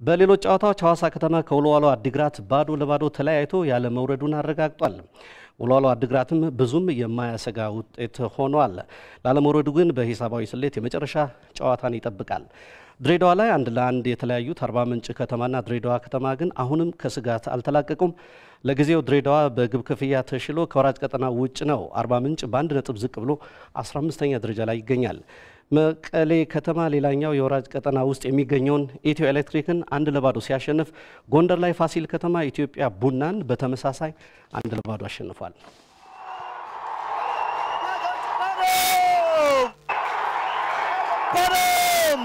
በሌሎች ጨዋታዎች ሐዋሳ ከተማ ከወልዋሎ አዲግራት ባዶ ለባዶ ተለያይቶ ያለ መውረዱን አረጋግጧል። ወልዋሎ አዲግራትም ብዙም የማያሰጋ ውጤት ሆኗል። ላለመውረዱ ግን በሂሳባዊ ስሌት የመጨረሻ ጨዋታን ይጠብቃል። ድሬዳዋ ላይ አንድ ለአንድ የተለያዩት አርባ ምንጭ ከተማና ድሬዳዋ ከተማ ግን አሁንም ከስጋት አልተላቀቁም። ለጊዜው ድሬዳዋ በግብ ክፍያ ተሽሎ ከወራጅ ቀጠና ውጭ ነው። አርባ ምንጭ በአንድ ነጥብ ዝቅ ብሎ 15ኛ ደረጃ ላይ ይገኛል። መቀሌ ከተማ ሌላኛው የወራጅ ቀጠና ውስጥ የሚገኘውን ኢትዮ ኤሌክትሪክን አንድ ለባዶ ሲያሸንፍ፣ ጎንደር ላይ ፋሲል ከተማ ኢትዮጵያ ቡናን በተመሳሳይ አንድ ለባዶ አሸንፏል። ባኖም